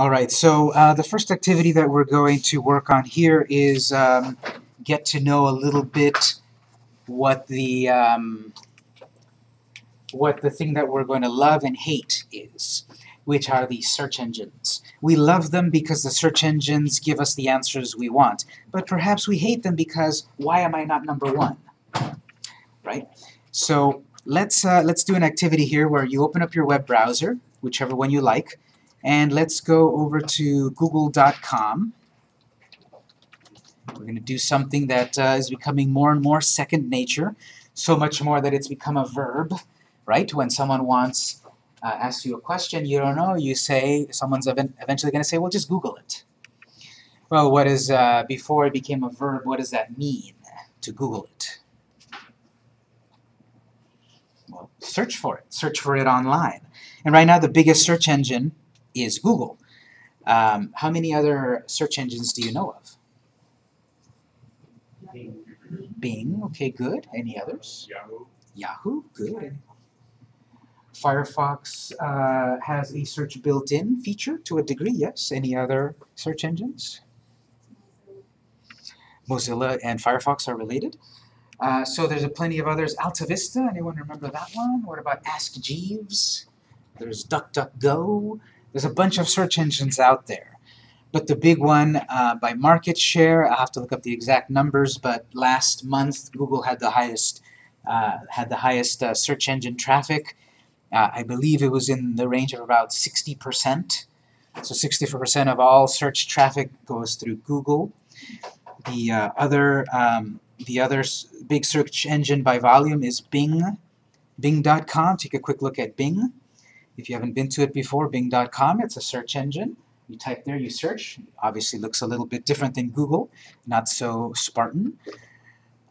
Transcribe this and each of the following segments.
All right, so uh, the first activity that we're going to work on here is um, get to know a little bit what the um, what the thing that we're going to love and hate is, which are the search engines. We love them because the search engines give us the answers we want, but perhaps we hate them because why am I not number one? Right? So let's uh, let's do an activity here where you open up your web browser, whichever one you like, and let's go over to google.com. We're going to do something that uh, is becoming more and more second nature, so much more that it's become a verb, right? When someone wants, uh, asks you a question you don't know, you say, someone's ev eventually going to say, well, just Google it. Well, what is, uh, before it became a verb, what does that mean, to Google it? Well, search for it. Search for it online. And right now, the biggest search engine is Google. Um, how many other search engines do you know of? Bing. Bing, okay, good. Any others? Yahoo. Yahoo, good. Firefox uh, has a search built-in feature to a degree, yes. Any other search engines? Mozilla and Firefox are related. Uh, so there's a plenty of others. Alta Vista, anyone remember that one? What about Ask Jeeves? There's DuckDuckGo. There's a bunch of search engines out there. But the big one uh, by market share, I'll have to look up the exact numbers, but last month Google had the highest uh, had the highest uh, search engine traffic. Uh, I believe it was in the range of about 60%. So 64% of all search traffic goes through Google. The uh, other um, the other big search engine by volume is Bing, Bing.com. Take a quick look at Bing. If you haven't been to it before, Bing.com, it's a search engine. You type there, you search. Obviously looks a little bit different than Google, not so Spartan.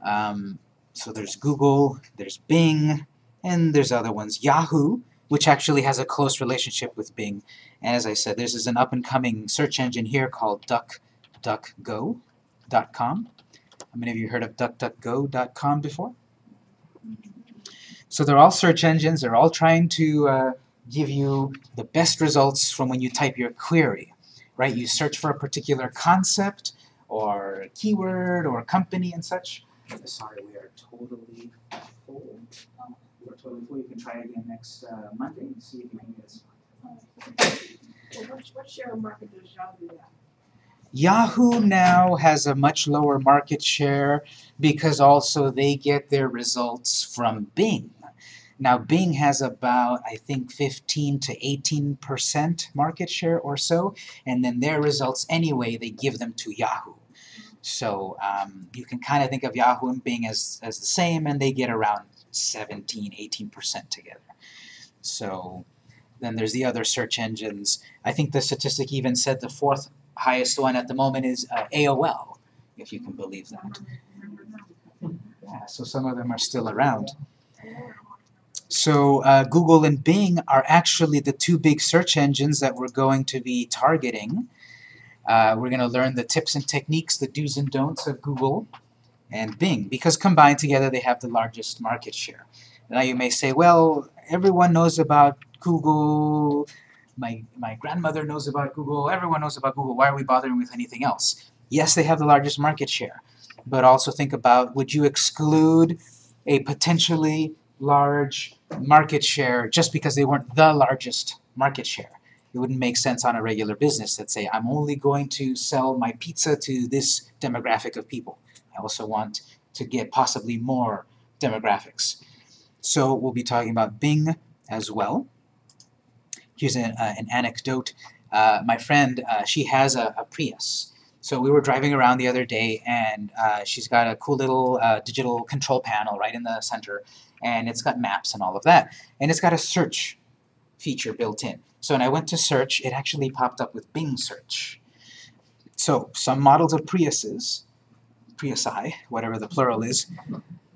Um, so there's Google, there's Bing, and there's other ones. Yahoo, which actually has a close relationship with Bing. And as I said, this is an up-and-coming search engine here called DuckDuckGo.com. How many of you heard of DuckDuckGo.com before? So they're all search engines. They're all trying to uh, give you the best results from when you type your query, right? You search for a particular concept or keyword or company and such. Sorry, we are totally full. We're totally full. You can try again next uh, Monday and see if you can get a spot. Well, what, what share of market does Yahoo have? Yahoo now has a much lower market share because also they get their results from Bing. Now Bing has about, I think, 15 to 18% market share or so, and then their results anyway, they give them to Yahoo. So um, you can kind of think of Yahoo and Bing as, as the same, and they get around 17, 18% together. So then there's the other search engines. I think the statistic even said the fourth highest one at the moment is uh, AOL, if you can believe that. Yeah, so some of them are still around. So uh, Google and Bing are actually the two big search engines that we're going to be targeting. Uh, we're going to learn the tips and techniques, the do's and don'ts of Google and Bing, because combined together they have the largest market share. Now you may say, well, everyone knows about Google, my, my grandmother knows about Google, everyone knows about Google, why are we bothering with anything else? Yes, they have the largest market share, but also think about, would you exclude a potentially large market share just because they weren't the largest market share. It wouldn't make sense on a regular business that say, I'm only going to sell my pizza to this demographic of people. I also want to get possibly more demographics. So we'll be talking about Bing as well. Here's an, uh, an anecdote. Uh, my friend, uh, she has a, a, Prius. So we were driving around the other day and uh, she's got a cool little uh, digital control panel right in the center and it's got maps and all of that. And it's got a search feature built in. So when I went to search, it actually popped up with Bing search. So some models of Priuses, Priusi, whatever the plural is,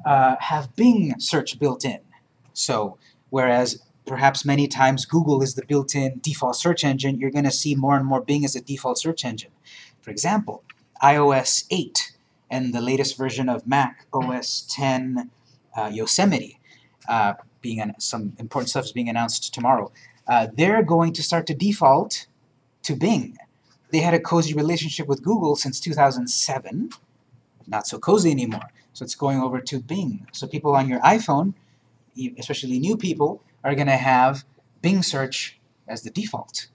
uh, have Bing search built in. So whereas perhaps many times Google is the built-in default search engine, you're going to see more and more Bing as a default search engine. For example, iOS 8 and the latest version of Mac OS 10 uh, Yosemite, uh, being an, some important stuff is being announced tomorrow. Uh, they're going to start to default to Bing. They had a cozy relationship with Google since 2007. Not so cozy anymore. So it's going over to Bing. So people on your iPhone, especially new people, are going to have Bing search as the default.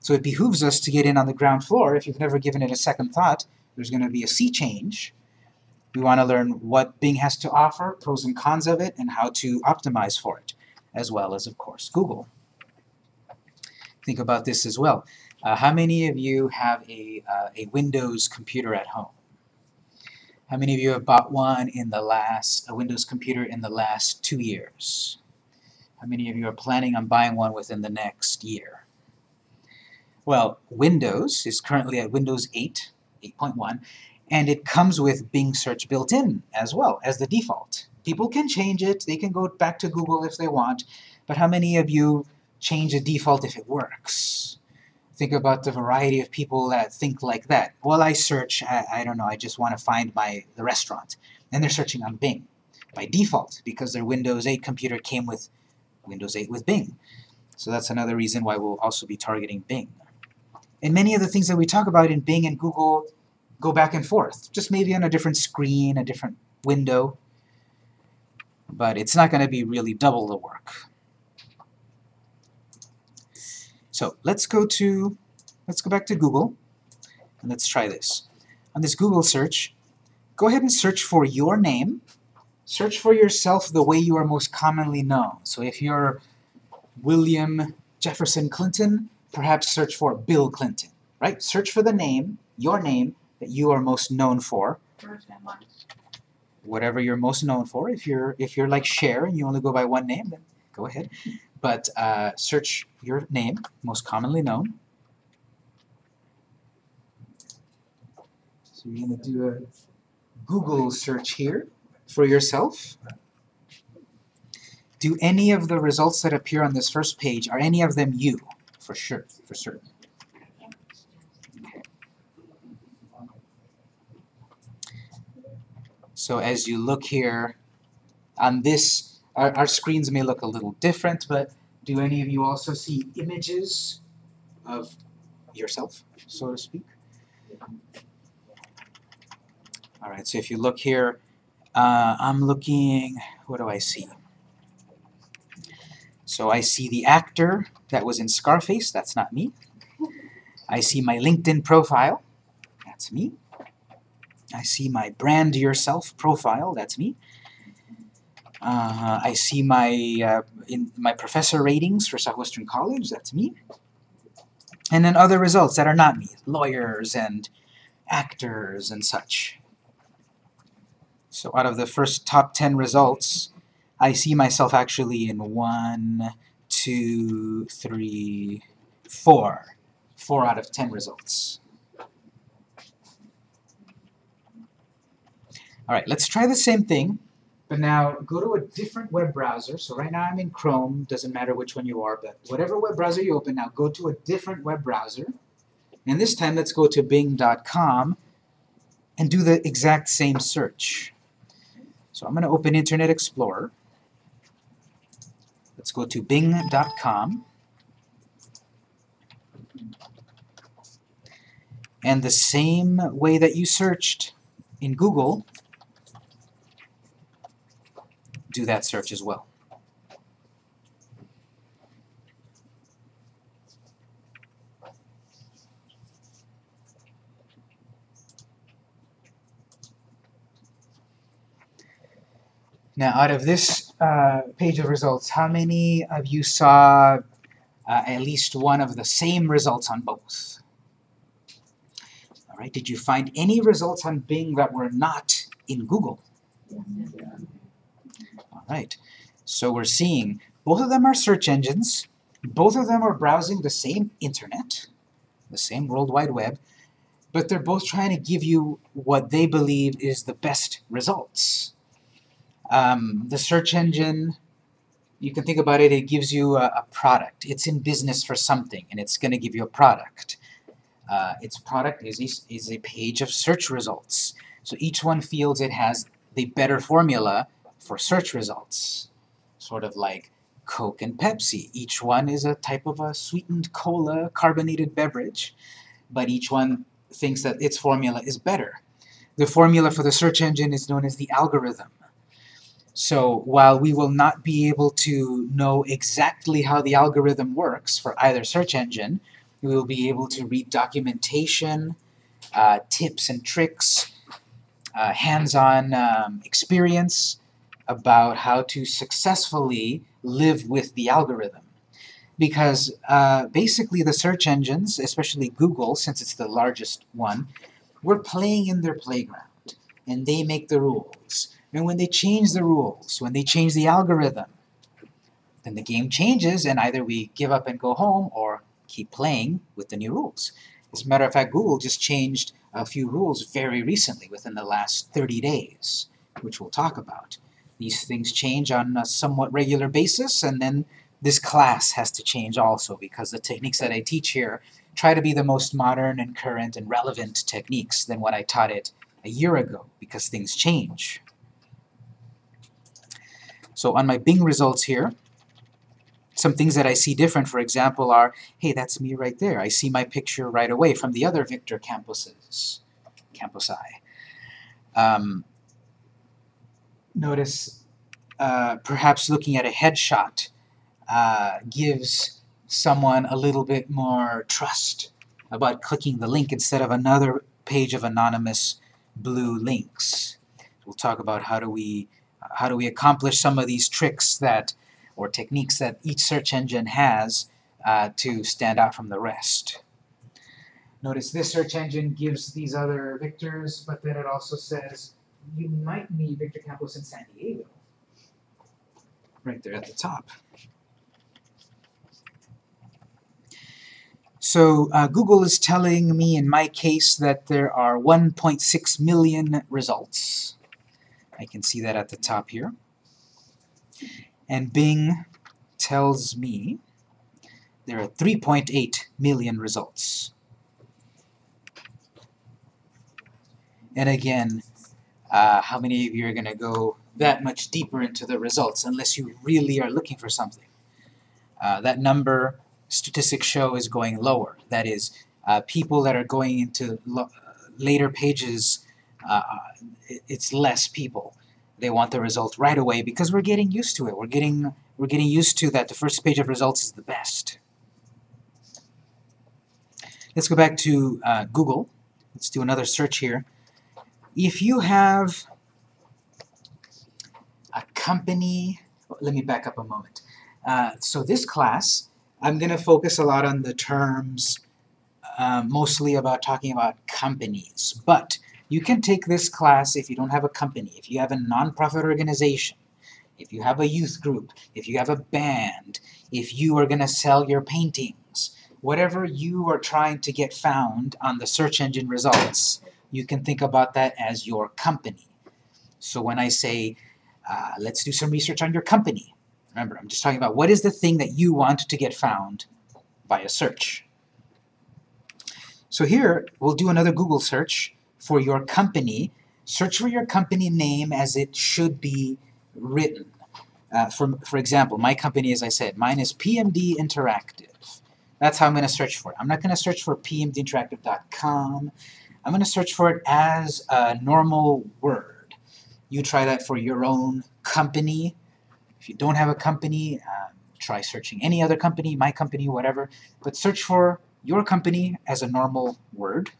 So it behooves us to get in on the ground floor. If you've never given it a second thought, there's going to be a sea change. We want to learn what Bing has to offer, pros and cons of it, and how to optimize for it, as well as, of course, Google. Think about this as well. Uh, how many of you have a, uh, a Windows computer at home? How many of you have bought one in the last, a Windows computer in the last two years? How many of you are planning on buying one within the next year? Well, Windows is currently at Windows 8, 8.1, and it comes with Bing search built in as well as the default. People can change it, they can go back to Google if they want, but how many of you change a default if it works? Think about the variety of people that think like that. Well, I search, I, I don't know, I just want to find my the restaurant. And they're searching on Bing by default because their Windows 8 computer came with Windows 8 with Bing. So that's another reason why we'll also be targeting Bing. And many of the things that we talk about in Bing and Google go back and forth, just maybe on a different screen, a different window. But it's not going to be really double the work. So let's go to, let's go back to Google, and let's try this. On this Google search, go ahead and search for your name. Search for yourself the way you are most commonly known. So if you're William Jefferson Clinton, perhaps search for Bill Clinton, right? Search for the name, your name, that you are most known for, First and last. whatever you're most known for. If you're if you're like Cher and you only go by one name, then go ahead. But uh, search your name, most commonly known. So you're going to do a Google search here for yourself. Do any of the results that appear on this first page, are any of them you? For sure, for certain. So as you look here on this, our, our screens may look a little different, but do any of you also see images of yourself, so to speak? All right, so if you look here, uh, I'm looking, what do I see? So I see the actor that was in Scarface, that's not me. I see my LinkedIn profile, that's me. I see my brand yourself profile, that's me. Uh, I see my uh, in my professor ratings for Southwestern College, that's me. And then other results that are not me, lawyers and actors and such. So out of the first top 10 results, I see myself actually in one, two, three, four. Four out of 10 results. All right, let's try the same thing, but now go to a different web browser. So right now I'm in Chrome, doesn't matter which one you are, but whatever web browser you open, now go to a different web browser. And this time let's go to bing.com and do the exact same search. So I'm going to open Internet Explorer. Let's go to bing.com. And the same way that you searched in Google, do that search as well. Now, out of this uh, page of results, how many of you saw uh, at least one of the same results on both? All right, did you find any results on Bing that were not in Google? All right, so we're seeing both of them are search engines, both of them are browsing the same internet, the same World Wide Web, but they're both trying to give you what they believe is the best results. Um, the search engine, you can think about it, it gives you a, a product. It's in business for something, and it's going to give you a product. Uh, its product is is a page of search results. So each one feels it has the better formula for search results. Sort of like Coke and Pepsi. Each one is a type of a sweetened cola carbonated beverage, but each one thinks that its formula is better. The formula for the search engine is known as the algorithm. So while we will not be able to know exactly how the algorithm works for either search engine, we will be able to read documentation, uh, tips and tricks, uh, hands-on um, experience about how to successfully live with the algorithm. Because uh, basically the search engines, especially Google, since it's the largest one, we're playing in their playground, and they make the rules. And when they change the rules, when they change the algorithm, then the game changes, and either we give up and go home, or keep playing with the new rules. As a matter of fact, Google just changed a few rules very recently, within the last 30 days, which we'll talk about. These things change on a somewhat regular basis, and then this class has to change also, because the techniques that I teach here try to be the most modern and current and relevant techniques than what I taught it a year ago, because things change. So on my Bing results here, some things that I see different, for example, are, hey, that's me right there. I see my picture right away from the other Victor Campuses, Campusi. Um, notice uh, perhaps looking at a headshot uh, gives someone a little bit more trust about clicking the link instead of another page of anonymous blue links. We'll talk about how do we how do we accomplish some of these tricks that or techniques that each search engine has uh, to stand out from the rest. Notice this search engine gives these other Victors, but then it also says you might need Victor Campos in San Diego. Right there at the top. So uh, Google is telling me in my case that there are 1.6 million results. I can see that at the top here. And Bing tells me there are 3.8 million results. And again, uh, how many of you are going to go that much deeper into the results unless you really are looking for something? Uh, that number, statistics show, is going lower. That is, uh, people that are going into later pages, uh, it's less people. They want the result right away because we're getting used to it. We're getting, we're getting used to that the first page of results is the best. Let's go back to uh, Google. Let's do another search here. If you have a company, let me back up a moment. Uh, so this class, I'm going to focus a lot on the terms, uh, mostly about talking about companies. But you can take this class if you don't have a company, if you have a nonprofit organization, if you have a youth group, if you have a band, if you are going to sell your paintings, whatever you are trying to get found on the search engine results, you can think about that as your company. So when I say, uh, let's do some research on your company, remember, I'm just talking about what is the thing that you want to get found via search. So here, we'll do another Google search for your company, search for your company name as it should be written. Uh, for, for example, my company, as I said, mine is PMD Interactive. That's how I'm going to search for it. I'm not going to search for pmdinteractive.com. I'm going to search for it as a normal word. You try that for your own company. If you don't have a company, um, try searching any other company, my company, whatever. But search for your company as a normal word.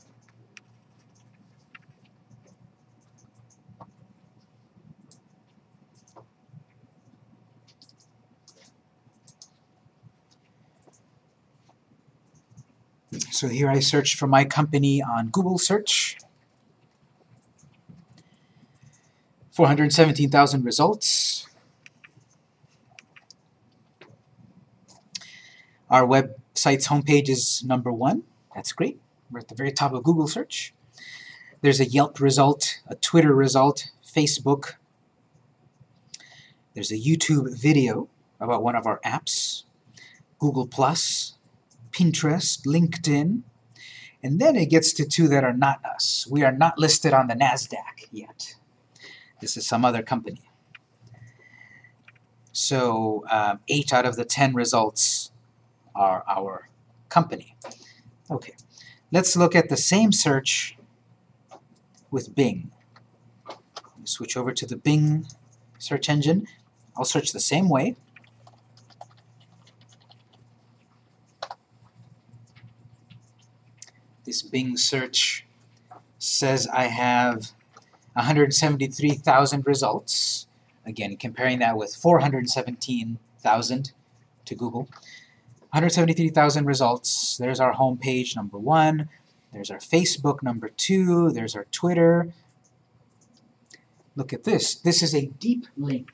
So here I searched for my company on Google search. 417,000 results. Our website's homepage is number one. That's great. We're at the very top of Google search. There's a Yelp result, a Twitter result, Facebook. There's a YouTube video about one of our apps, Google Plus, Pinterest, LinkedIn, and then it gets to two that are not us. We are not listed on the NASDAQ yet. This is some other company. So um, eight out of the 10 results are our company. Okay, let's look at the same search with Bing. Switch over to the Bing search engine. I'll search the same way. This Bing search says I have 173,000 results. Again, comparing that with 417,000 to Google. 173,000 results. There's our home page, number one. There's our Facebook, number two. There's our Twitter. Look at this. This is a deep link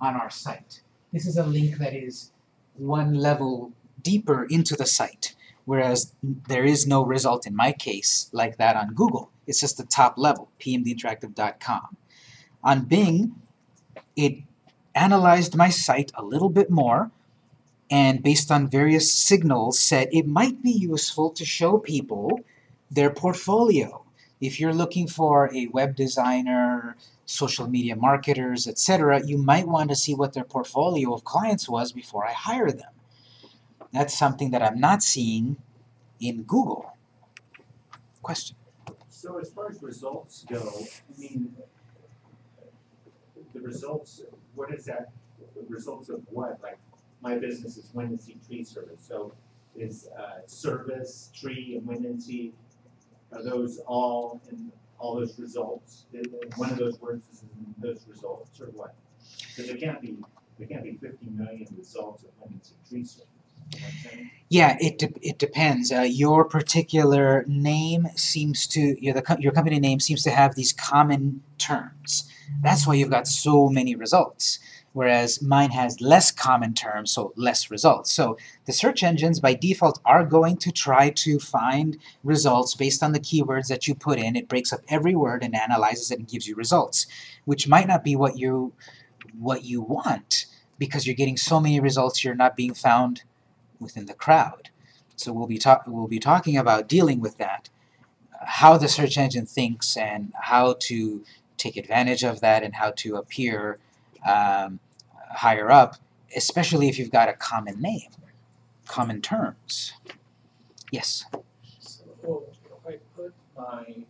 on our site. This is a link that is one level deeper into the site, whereas there is no result in my case like that on Google. It's just the top level, pmdinteractive.com. On Bing, it analyzed my site a little bit more and based on various signals said it might be useful to show people their portfolio. If you're looking for a web designer, social media marketers, etc., you might want to see what their portfolio of clients was before I hire them. That's something that I'm not seeing in Google. Question? So as far as results go, I mean, the results, what is that, the results of what? Like, my business is Windansea Tree Service, so is, uh, service, tree, and Windansea, are those all in, all those results? One of those words is in those results, or what? Because there can't be, there can't be fifty million results of Windansea Tree Service, Yeah, it, de- it depends. Uh, your particular name seems to, your, the, co- your company name seems to have these common terms. That's why you've got so many results. Whereas mine has less common terms, so less results. So the search engines by default are going to try to find results based on the keywords that you put in. It breaks up every word and analyzes it and gives you results, which might not be what you what you want because you're getting so many results you're not being found within the crowd. So we'll be we'll be talking about dealing with that, how the search engine thinks and how to take advantage of that and how to appear um, higher up, especially if you've got a common name, common terms. Yes. So if I put my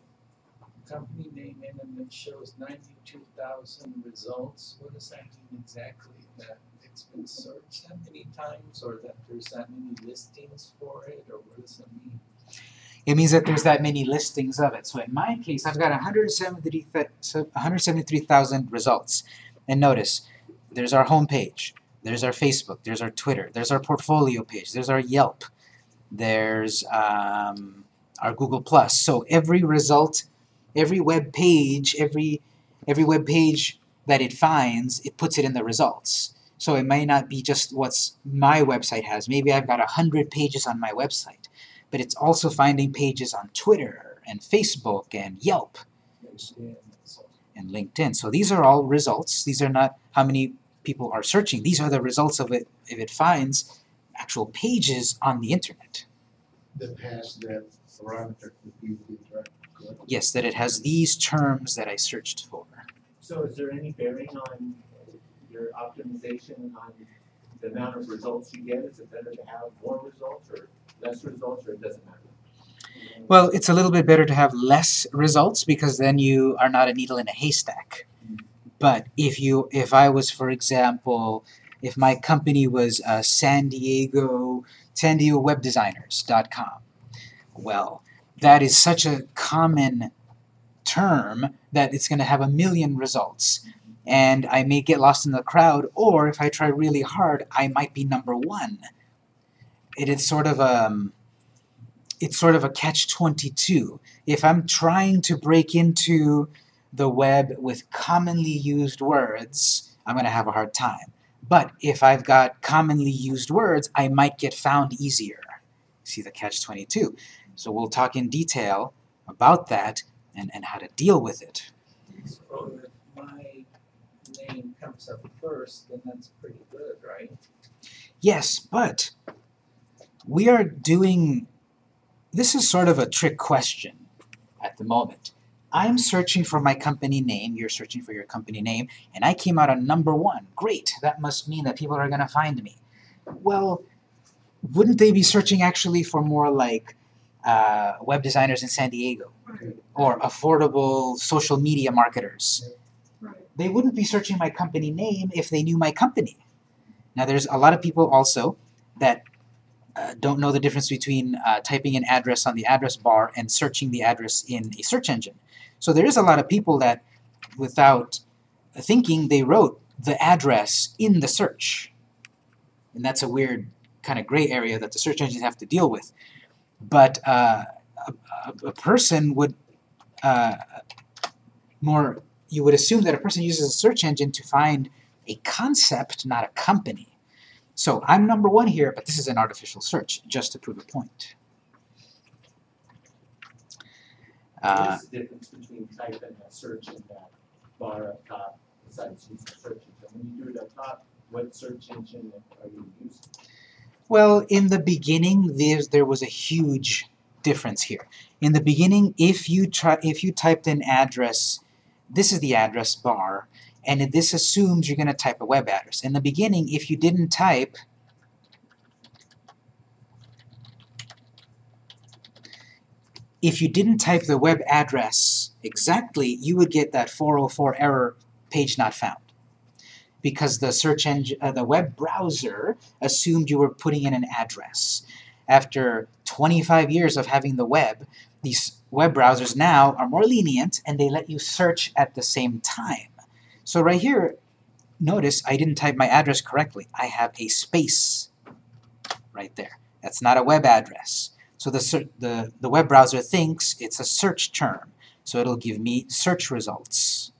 company name in and it shows ninety-two thousand results, what does that mean exactly? That it's been searched that many times or that there's that many listings for it or what does it mean? It means that there's that many listings of it. So in my case, I've got 173 th- so 173,000 results. And notice, there's our homepage, there's our Facebook, there's our Twitter, there's our portfolio page, there's our Yelp, there's um, our Google Plus. So every result, every web page, every every web page that it finds, it puts it in the results. So it may not be just what's my website has. Maybe I've got a hundred pages on my website, but it's also finding pages on Twitter and Facebook and Yelp and LinkedIn. So these are all results. These are not how many people are searching. These are the results of it if it finds actual pages on the internet. that has that parameter that you? Yes, that it has these terms that I searched for. So is there any bearing on your optimization on the amount of results you get? Is it better to have more results or less results, or it doesn't matter? Well, it's a little bit better to have less results because then you are not a needle in a haystack. But if you, if I was, for example, if my company was uh, San Diego, San Diego Webdesigners.com, well, that is such a common term that it's going to have a million results. And I may get lost in the crowd, or if I try really hard, I might be number one. It is sort of um, it's sort of a catch 22. If I'm trying to break into the web with commonly used words, I'm going to have a hard time. But if I've got commonly used words, I might get found easier. See the catch 22. So we'll talk in detail about that and, and how to deal with it. Name comes up first, then that's pretty good, right? Yes, but we are doing this is sort of a trick question at the moment. I'm searching for my company name, you're searching for your company name, and I came out on number one. Great, that must mean that people are gonna find me. Well, wouldn't they be searching actually for more like uh, web designers in San Diego or affordable social media marketers? They wouldn't be searching my company name if they knew my company. Now, there's a lot of people also that uh, don't know the difference between uh, typing an address on the address bar and searching the address in a search engine. So there is a lot of people that, without thinking, they wrote the address in the search. And that's a weird kind of gray area that the search engines have to deal with. But uh, a, a, a person would uh, more you would assume that a person uses a search engine to find a concept, not a company. So I'm number one here, but this is an artificial search, just to prove a point. Uh, the difference between typing a search in that bar up top besides using search engine? When you do it up top, what search engine are you using? well, in the beginning, there's, there was a huge difference here. In the beginning, if you try, if you typed an address, this is the address bar, and this assumes you're going to type a web address. In the beginning, if you didn't type if you didn't type the web address exactly, you would get that 404 error page not found. Because the search engine, uh, the web browser assumed you were putting in an address. After 25 years of having the web, these web browsers now are more lenient and they let you search at the same time. So right here, notice I didn't type my address correctly. I have a space right there. That's not a web address. So the, the, the web browser thinks it's a search term, so it'll give me search results.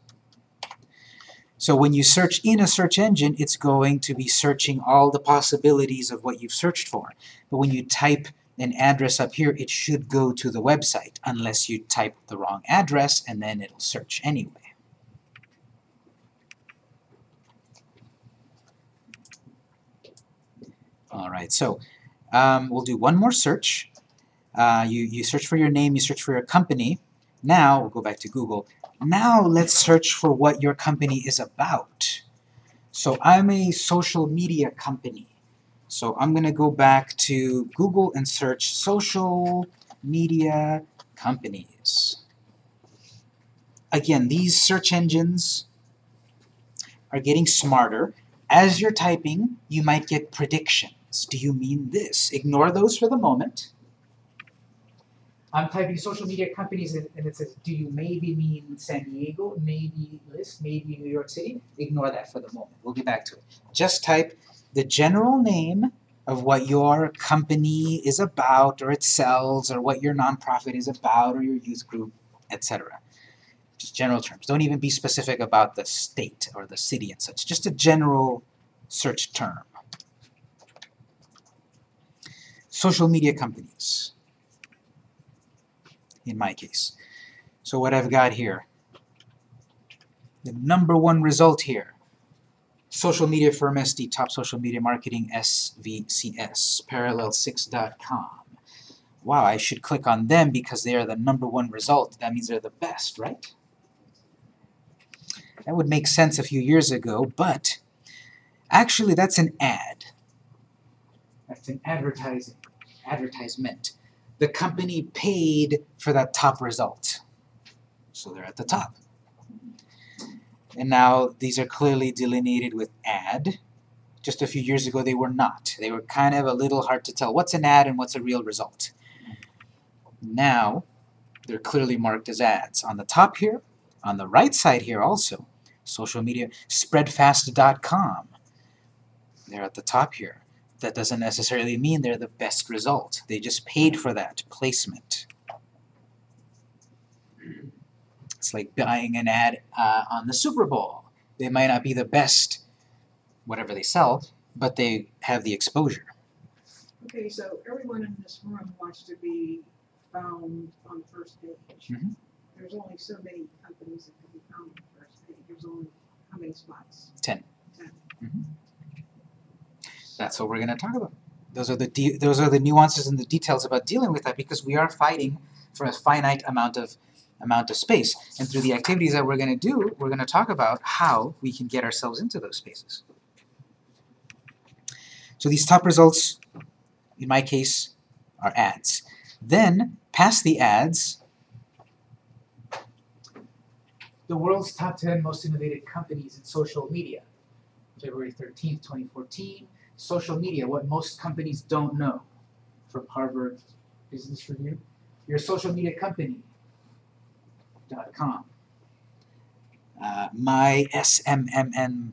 So when you search in a search engine, it's going to be searching all the possibilities of what you've searched for. But when you type an address up here, it should go to the website, unless you type the wrong address, and then it'll search anyway. All right, so um, we'll do one more search. Uh, you, you search for your name, you search for your company. Now, we'll go back to Google. Now let's search for what your company is about. So I'm a social media company. So I'm going to go back to Google and search social media companies. Again, these search engines are getting smarter. As you're typing, you might get predictions. Do you mean this? Ignore those for the moment. I'm typing social media companies and, it says, do you maybe mean San Diego, maybe list, maybe New York City? Ignore that for the moment. We'll be back to it. Just type the general name of what your company is about or it sells or what your nonprofit is about or your youth group, etc. Just general terms. Don't even be specific about the state or the city and such. Just a general search term. Social media companies in my case. So what I've got here, the number one result here, social media firm SD, top social media marketing SVCS, parallel6.com. Wow, I should click on them because they are the number one result. That means they're the best, right? That would make sense a few years ago, but actually that's an ad. That's an advertising, advertisement the company paid for that top result. So they're at the top. And now these are clearly delineated with ad. Just a few years ago they were not. They were kind of a little hard to tell what's an ad and what's a real result. Now they're clearly marked as ads. On the top here, on the right side here also, social media, spredfast.com. They're at the top here that doesn't necessarily mean they're the best result. They just paid for that placement. It's like buying an ad uh, on the Super Bowl. They might not be the best, whatever they sell, but they have the exposure. Okay, so everyone in this room wants to be found on the first page. Mhm. There's only so many companies that can be found on the first page. There's only, how many spots? Ten. Ten. That's what we're going to talk about. Those are the de- those are the nuances and the details about dealing with that because we are fighting for a finite amount of amount of space. And through the activities that we're going to do, we're going to talk about how we can get ourselves into those spaces. So these top results, in my case, are ads. Then, past the ads, the world's top 10 most innovative companies in social media. February 13th, 2014. Social media, what most companies don't know. From Harvard Business Review. Your social media company. Dot. Uh, mysmmn.com.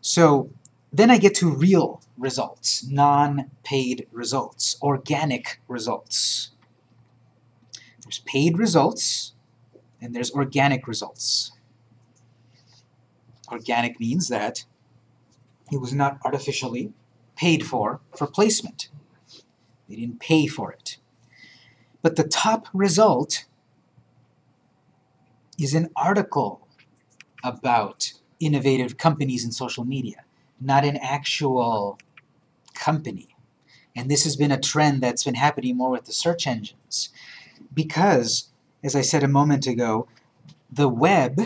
So then I get to real results, non-paid results, organic results. There's paid results, and there's organic results. Organic means that it was not artificially paid for for placement. They didn't pay for it. But the top result is an article about innovative companies in social media, not an actual company. And this has been a trend that's been happening more with the search engines. Because, as I said a moment ago, the web,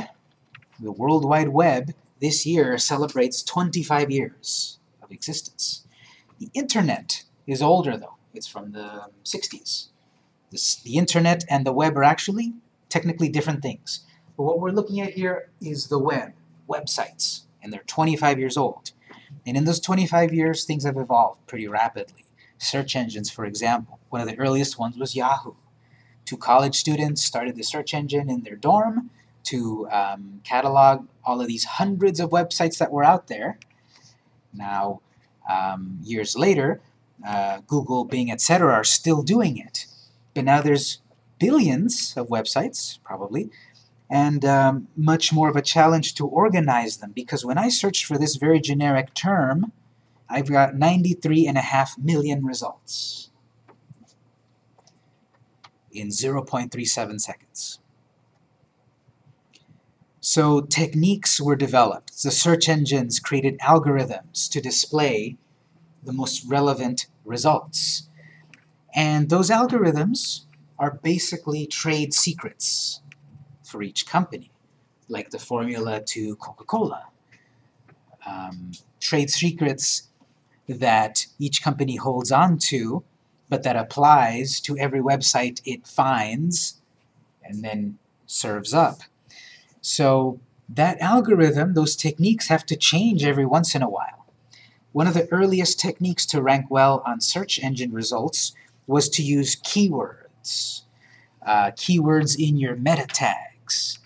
the World Wide Web, this year celebrates 25 years of existence. The internet is older though. It's from the 60s. This, the internet and the web are actually technically different things. But what we're looking at here is the web, websites, and they're 25 years old. And in those 25 years, things have evolved pretty rapidly. Search engines, for example, one of the earliest ones was Yahoo. Two college students started the search engine in their dorm to um, catalog all of these hundreds of websites that were out there. Now, um, years later, uh, Google, Bing, etc. are still doing it. But now there's billions of websites, probably, and um, much more of a challenge to organize them because when I searched for this very generic term, I've got 93.5 million results in 0.37 seconds. So techniques were developed. The search engines created algorithms to display the most relevant results. And those algorithms are basically trade secrets for each company, like the formula to Coca-Cola. Um, trade secrets that each company holds on to, but that applies to every website it finds and then serves up. So that algorithm, those techniques have to change every once in a while. One of the earliest techniques to rank well on search engine results was to use keywords. Uh, keywords in your meta tags.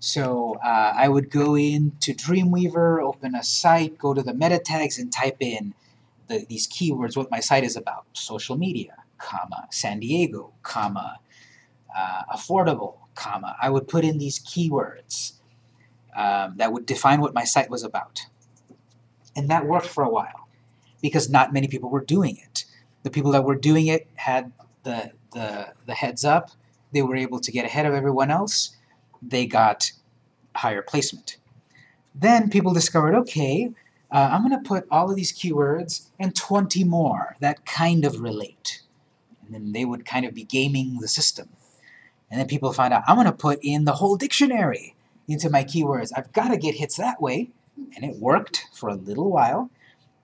So uh, I would go into Dreamweaver, open a site, go to the meta tags and type in the, these keywords, what my site is about. Social media, comma, San Diego, comma, uh, affordable, comma. I would put in these keywords um, that would define what my site was about. And that worked for a while because not many people were doing it. The people that were doing it had the, the, the heads up. They were able to get ahead of everyone else. They got higher placement. Then people discovered, okay, uh, I'm going to put all of these keywords and 20 more that kind of relate. And then they would kind of be gaming the system. And then people find out, I'm going to put in the whole dictionary into my keywords. I've got to get hits that way. And it worked for a little while.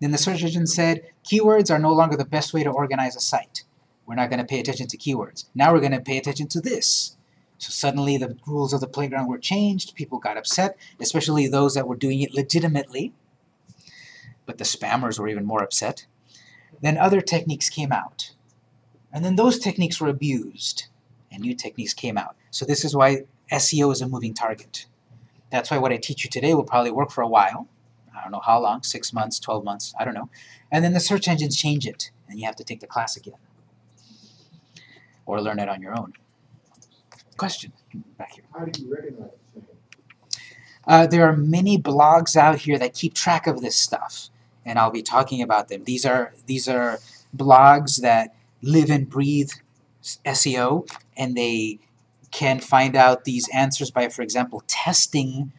Then the search engine said, keywords are no longer the best way to organize a site. We're not going to pay attention to keywords. Now we're going to pay attention to this. So suddenly the rules of the playground were changed. People got upset, especially those that were doing it legitimately. But the spammers were even more upset. Then other techniques came out. And then those techniques were abused and new techniques came out. So this is why SEO is a moving target. That's why what I teach you today will probably work for a while. I don't know how long, six months, 12 months, I don't know. And then the search engines change it, and you have to take the class again. Or learn it on your own. Question, back here. How do you recognize? Uh, there are many blogs out here that keep track of this stuff, and I'll be talking about them. These are, these are blogs that live and breathe SEO, and they can find out these answers by, for example, testing,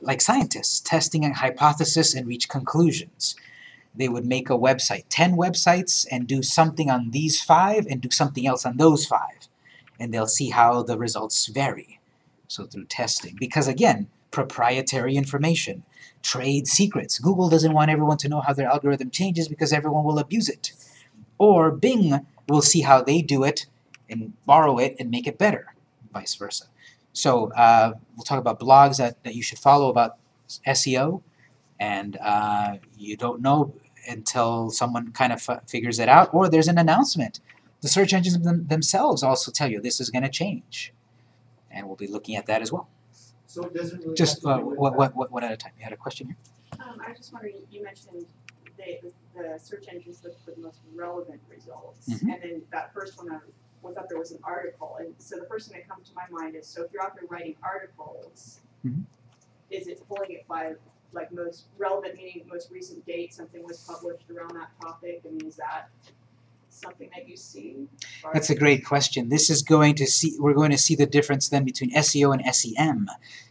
like scientists, testing a hypothesis and reach conclusions. They would make a website, 10 websites, and do something on these five and do something else on those five. and they'll see how the results vary. So through testing, because again, proprietary information, trade secrets. Google doesn't want everyone to know how their algorithm changes because everyone will abuse it. Or Bing will see how they do it and borrow it and make it better, vice versa. So uh, we'll talk about blogs that, that you should follow about SEO, and uh, you don't know until someone kind of f- figures it out, or there's an announcement. The search engines them- themselves also tell you this is going to change, and we'll be looking at that as well. So it doesn't really. Just have uh, to do with what, what, what, what at a time? You had a question here? Um, I was just wondering, you mentioned the, the search engines look for the most relevant results. Mhm. And then that first one I was up there was an article, and so the first thing that comes to my mind is, so if you're out there writing articles, Mhm. is it pulling it by, like, most relevant, meaning most recent date, something was published around that topic, I mean, is that something that you see? That's a great question. This is going to see, we're going to see the difference then between SEO and SEM.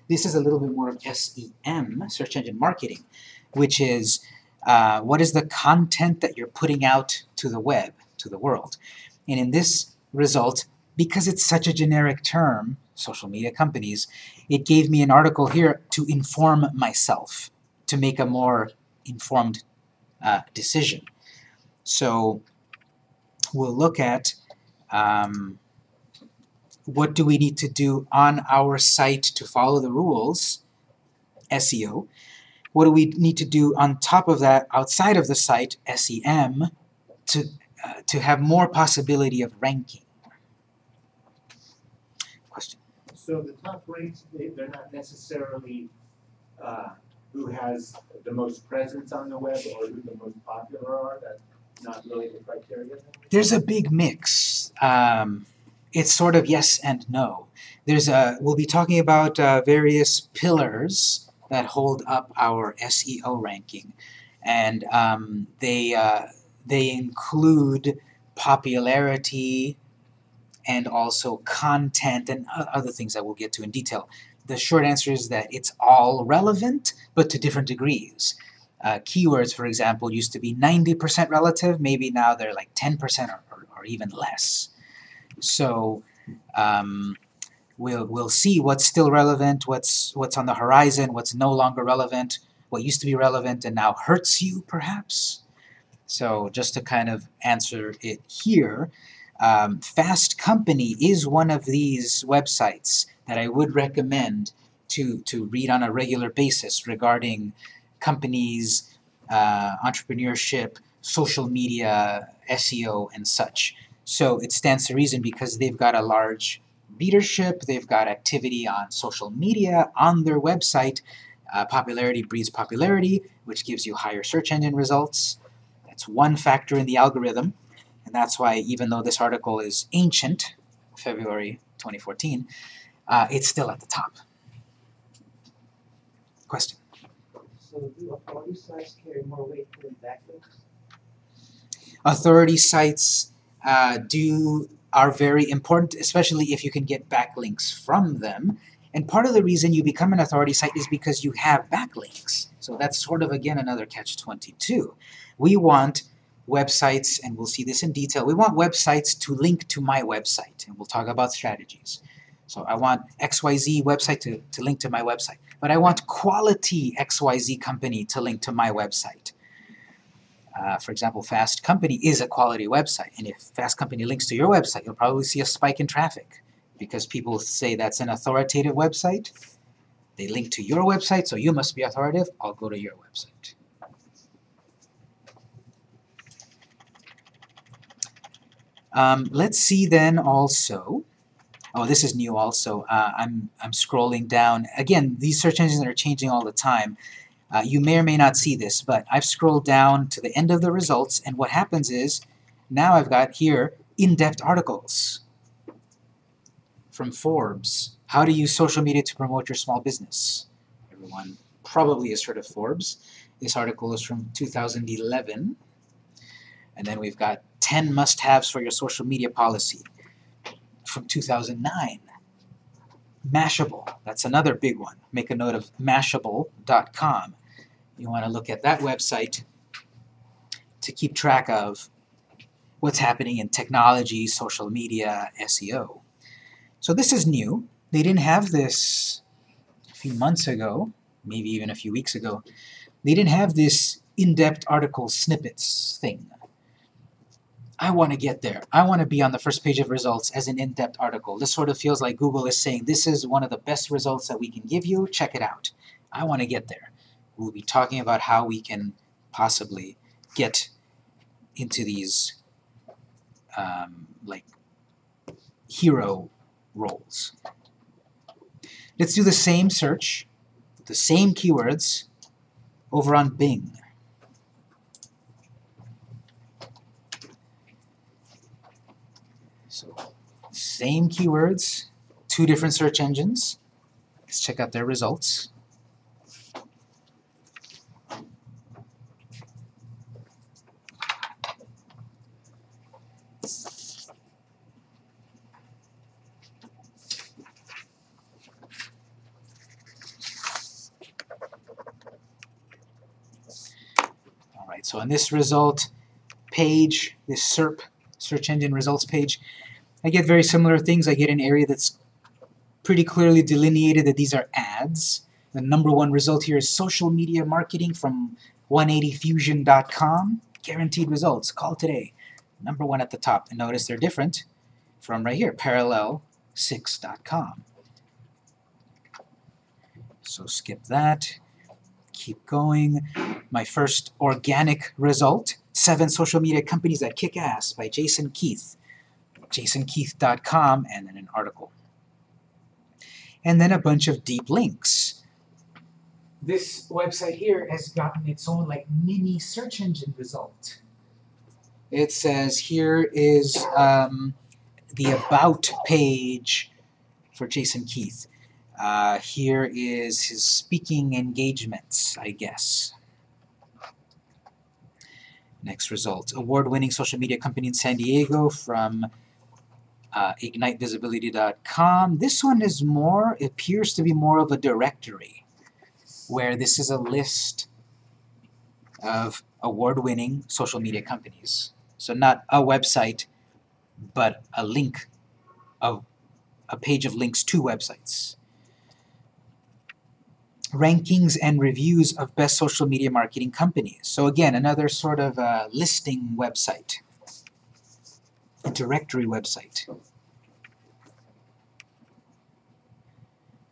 This is a little bit more of SEM, search engine marketing, which is uh, what is the content that you're putting out to the web, to the world. And in this result, because it's such a generic term, social media companies, it gave me an article here to inform myself, to make a more informed uh, decision. So we'll look at um, what do we need to do on our site to follow the rules, SEO. What do we need to do on top of that outside of the site, SEM, to, uh, to have more possibility of ranking? Question. So the top ranked, they, they're not necessarily, uh, who has the most presence on the web or who the most popular are, that's not really the criteria? There's a big mix. Um, it's sort of yes and no. There's a we'll be talking about uh, various pillars that hold up our SEO ranking, and um, they uh, they include popularity and also content and other things that we'll get to in detail. The short answer is that it's all relevant, but to different degrees. Uh, keywords, for example, used to be 90% relative, maybe now they're like 10% or, or, or even less. So um, we'll, we'll see what's still relevant, what's, what's on the horizon, what's no longer relevant, what used to be relevant and now hurts you, perhaps. So just to kind of answer it here, um, Fast Company is one of these websites that I would recommend to, to read on a regular basis regarding companies, uh, entrepreneurship, social media, SEO, and such. So it stands to reason because they've got a large readership, they've got activity on social media, on their website. Uh, popularity breeds popularity, which gives you higher search engine results. That's one factor in the algorithm, and that's why even though this article is ancient, February 2014, uh, it's still at the top. Question. So do authority sites carry more weight than backlinks? authority sites uh, do are very important, especially if you can get backlinks from them. And part of the reason you become an authority site is because you have backlinks. So that's sort of again another catch 22. We want websites, and we'll see this in detail, we want websites to link to my website, and we'll talk about strategies. So I want XYZ website to, to link to my website, but I want quality XYZ company to link to my website. Uh, for example, Fast Company is a quality website, and if Fast Company links to your website, you'll probably see a spike in traffic because people say that's an authoritative website. They link to your website, so you must be authoritative. I'll go to your website. Um, let's see then also. Oh, this is new also. Uh, I'm I'm scrolling down again. These search engines are changing all the time. Uh, you may or may not see this, but I've scrolled down to the end of the results, and what happens is now I've got here in-depth articles from Forbes. How to use social media to promote your small business. Everyone probably has heard of Forbes. This article is from 2011. And then we've got 10 must-haves for your social media policy from 2009. Mashable, that's another big one. Make a note of mashable.com. You want to look at that website to keep track of what's happening in technology, social media, SEO. So this is new. They didn't have this a few months ago, maybe even a few weeks ago. They didn't have this in-depth article snippets thing. I want to get there. I want to be on the first page of results as an in-depth article. This sort of feels like Google is saying, this is one of the best results that we can give you. Check it out. I want to get there. We'll be talking about how we can possibly get into these um, like hero roles. Let's do the same search, the same keywords, over on Bing. So, same keywords, two different search engines. Let's check out their results. All right, so on this result page, this SERP, search engine results page, I get very similar things. I get an area that's pretty clearly delineated that these are ads. The number one result here is social media marketing from 180fusion.com. Guaranteed results. Call today. Number one at the top. And notice they're different from right here, parallel6.com. So skip that. Keep going. My first organic result, Seven Social Media Companies That Kick Ass by Jason Keith. jasonkeith.com and then an article. And then a bunch of deep links. This website here has gotten its own like mini search engine result. It says here is um, the about page for Jason Keith. Uh, here is his speaking engagements, I guess. Next result, award-winning social media company in San Diego from uh, ignitevisibility.com. This one is more, appears to be more of a directory, where this is a list of award-winning social media companies. So not a website, but a link of a page of links to websites. Rankings and reviews of best social media marketing companies. So again, another sort of uh, listing website, a directory website.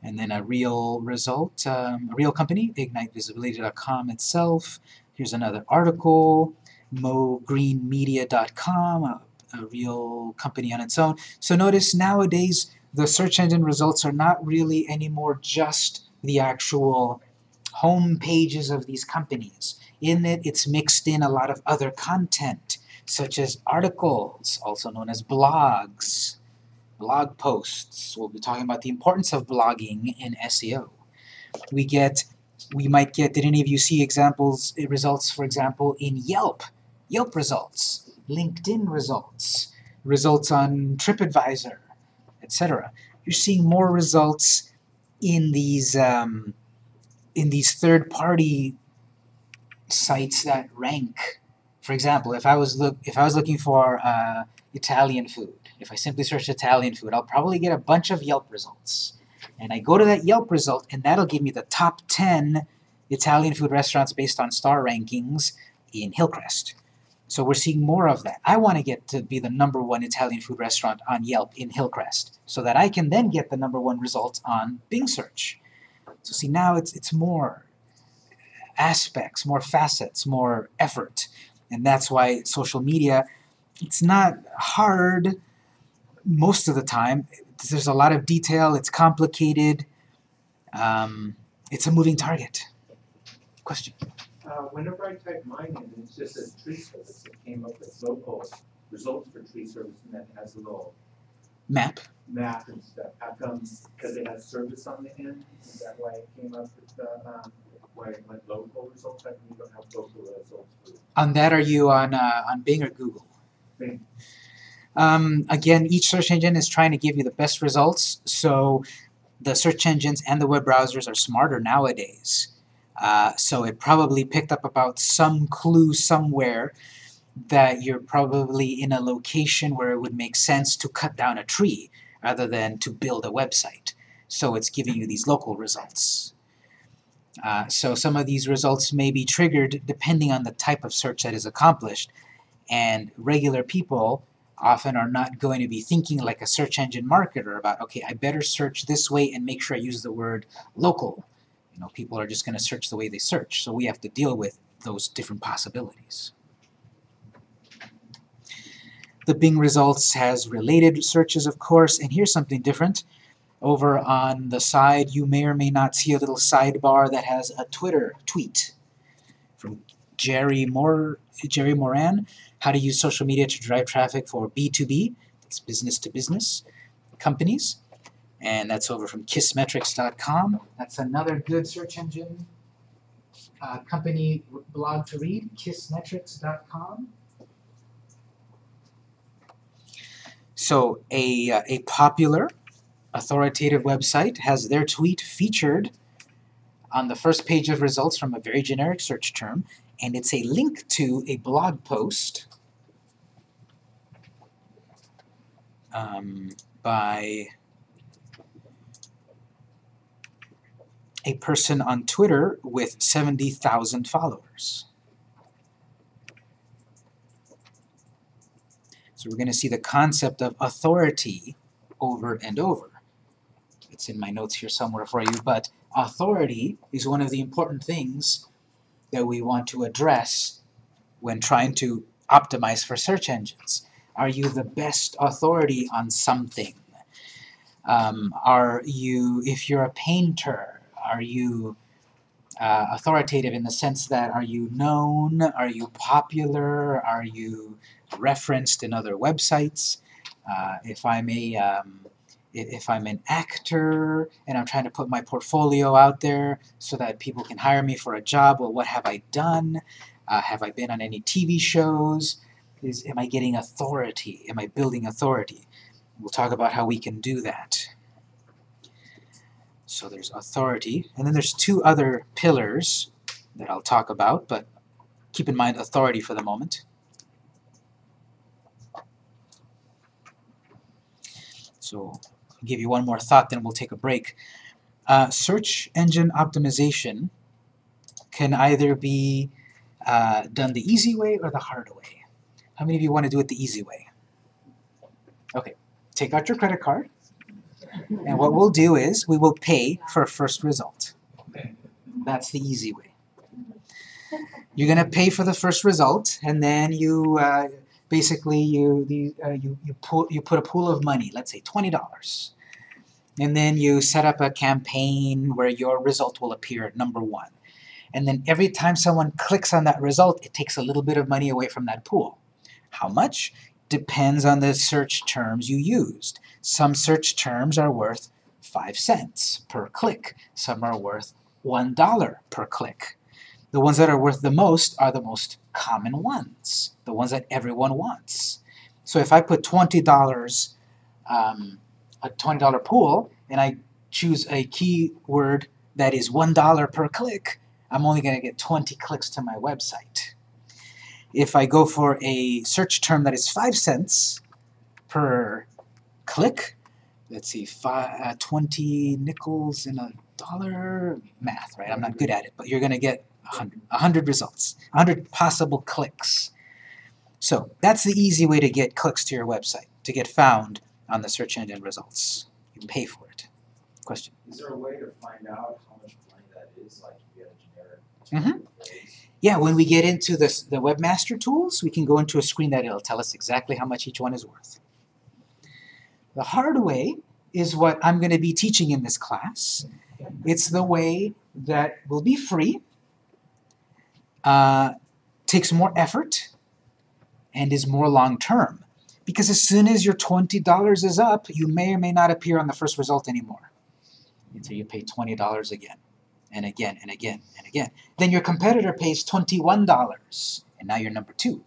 And then a real result, um, a real company, ignitevisibility.com itself. Here's another article, mogreenmedia.com, a, a real company on its own. So notice nowadays the search engine results are not really anymore just the actual home pages of these companies. In it, it's mixed in a lot of other content, such as articles, also known as blogs, blog posts. We'll be talking about the importance of blogging in SEO. We get, we might get, did any of you see examples, eh, results, for example, in Yelp? Yelp results, LinkedIn results, results on TripAdvisor, etc. You're seeing more results in these um, in these third-party sites that rank. For example, if I was look if I was looking for uh, Italian food, if I simply search Italian food, I'll probably get a bunch of Yelp results. And I go to that Yelp result, and that'll give me the top 10 Italian food restaurants based on star rankings in Hillcrest. So we're seeing more of that. I want to get to be the number one Italian food restaurant on Yelp in Hillcrest, so that I can then get the number one results on Bing search. So see, now it's it's more aspects, more facets, more effort, and that's why social media. It's not hard most of the time. There's a lot of detail. It's complicated. Um, it's a moving target. Question. Uh, whenever I type mine in, and it just says tree service, it came up with local results for tree service, and that has a little Map. map and stuff. How come, because it has service on the end, is that why it came up with the, um, why it went local results, we don't have local results On that, are you on uh, on Bing or Google? Bing. Um, again, each search engine is trying to give you the best results, so the search engines and the web browsers are smarter nowadays. Uh, so it probably picked up about some clue somewhere that you're probably in a location where it would make sense to cut down a tree. rather than to build a website. So it's giving you these local results. Uh, so some of these results may be triggered depending on the type of search that is accomplished. And regular people often are not going to be thinking like a search engine marketer about, okay, I better search this way and make sure I use the word local. You know, people are just going to search the way they search. So we have to deal with those different possibilities. The Bing results has related searches, of course, and here's something different. Over on the side, you may or may not see a little sidebar that has a Twitter tweet from Jerry Moore, Jerry Moran, how to use social media to drive traffic for B2B, that's business to business companies. And that's over from kissmetrics.com. That's another good search engine uh, company blog to read, kissmetrics.com. So a, uh, a popular authoritative website has their tweet featured on the first page of results from a very generic search term, and it's a link to a blog post um, by a person on Twitter with 70,000 followers. So we're going to see the concept of authority over and over. It's in my notes here somewhere for you, but authority is one of the important things that we want to address when trying to optimize for search engines. Are you the best authority on something? Um, are you, if you're a painter, are you uh, authoritative in the sense that are you known, are you popular, are you referenced in other websites? Uh, if I'm a um, if I'm an actor and I'm trying to put my portfolio out there so that people can hire me for a job, well, what have I done? Uh, have I been on any TV shows? Is am I getting authority? Am I building authority? We'll talk about how we can do that. So there's authority, and then there's two other pillars that I'll talk about, but keep in mind authority for the moment. So I'll give you one more thought, then we'll take a break. Uh, search engine optimization can either be uh, done the easy way or the hard way. How many of you want to do it the easy way? Okay, take out your credit card, and what we'll do is we will pay for a first result. That's the easy way. You're going to pay for the first result, and then you uh, basically you the, uh, you you pull you put a pool of money, let's say twenty dollars, and then you set up a campaign where your result will appear at number one, and then every time someone clicks on that result, it takes a little bit of money away from that pool. How much? Depends on the search terms you used. Some search terms are worth five cents per click. Some are worth one dollar per click. The ones that are worth the most are the most common ones, the ones that everyone wants. So if I put $20, um, a $20 pool, and I choose a keyword that is $1 per click, I'm only going to get 20 clicks to my website. If I go for a search term that is 5 cents per click, let's see, five, uh, 20 nickels in a dollar, math, right? I'm not good at it, but you're going to get 100, 100 results, 100 possible clicks. So that's the easy way to get clicks to your website, to get found on the search engine results. You can pay for it. Question? Is there a way to find out how much money that is, like if you had a generic? phrase? Yeah, when we get into this, the webmaster tools, we can go into a screen that it'll tell us exactly how much each one is worth. The hard way is what I'm going to be teaching in this class. It's the way that will be free, uh, takes more effort, and is more long term. Because as soon as your $20 is up, you may or may not appear on the first result anymore until you pay $20 again and again and again and again. Then your competitor pays $21 and now you're number two.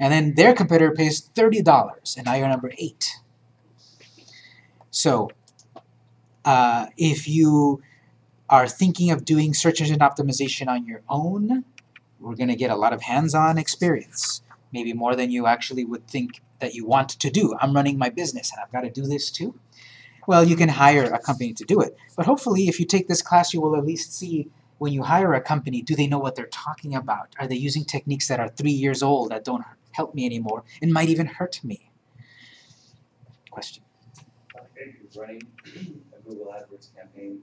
And then their competitor pays $30 and now you're number eight. So uh, if you are thinking of doing search engine optimization on your own, we're going to get a lot of hands-on experience, maybe more than you actually would think that you want to do. I'm running my business and I've got to do this too. Well, you can hire a company to do it. But hopefully, if you take this class, you will at least see when you hire a company, do they know what they're talking about? Are they using techniques that are three years old that don't help me anymore and might even hurt me? Question. If you're running a Google AdWords campaign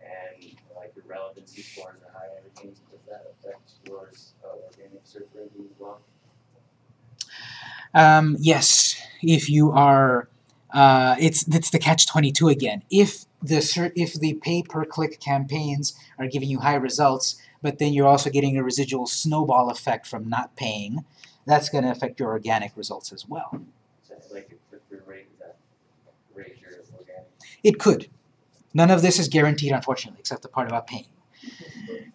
and like your relevancy scores are high, and everything, does that affect yours uh, organic search as well? Um, yes, if you are, uh, it's it's the catch twenty two again. If the if the pay per click campaigns are giving you high results, but then you're also getting a residual snowball effect from not paying, that's going to affect your organic results as well. So like if if your rate is that rate your organic, It could. None of this is guaranteed, unfortunately, except the part about paying.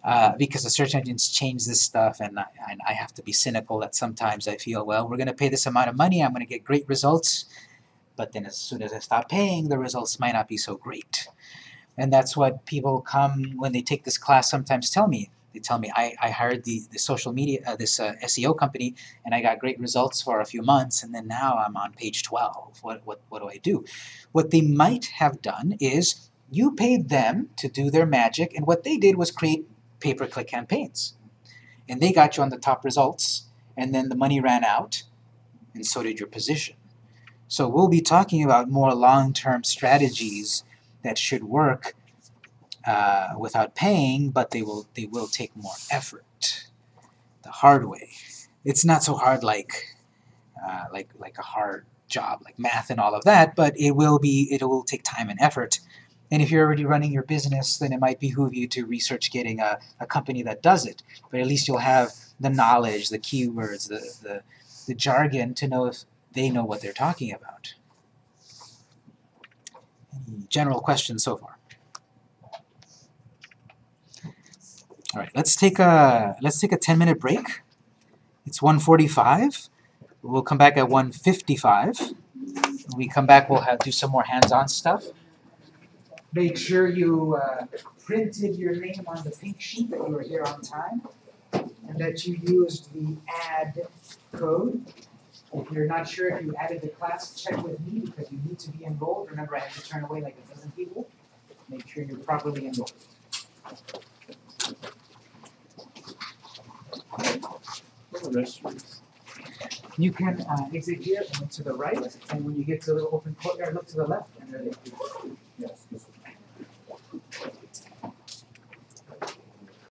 Uh, because the search engines change this stuff, and I, and I have to be cynical that sometimes I feel, well, we're going to pay this amount of money, I'm going to get great results, but then as soon as I stop paying, the results might not be so great. And that's what people come when they take this class sometimes tell me. They tell me, I, I hired the, the social media, uh, this uh, SEO company, and I got great results for a few months, and then now I'm on page 12. What, what, what do I do? What they might have done is you paid them to do their magic, and what they did was create pay per click campaigns. And they got you on the top results, and then the money ran out, and so did your position. So we'll be talking about more long term strategies that should work uh, without paying, but they will they will take more effort. The hard way. It's not so hard like uh, like like a hard job like math and all of that, but it will be it will take time and effort. And if you're already running your business, then it might behoove you to research getting a, a company that does it. But at least you'll have the knowledge, the keywords, the, the, the jargon to know if they know what they're talking about. Any general questions so far? All right, let's take a let's take a 10 minute break. It's 1:45. We'll come back at 1:55. When we come back, we'll have do some more hands-on stuff. Make sure you uh, printed your name on the pink sheet that you were here on time, and that you used the add code. If you're not sure if you added the class, check with me because you need to be enrolled. Remember, I had to turn away like a dozen people. Make sure you're properly enrolled. You can uh, exit here and to the right, and when you get to the open courtyard, look to the left, and there they are. Yes,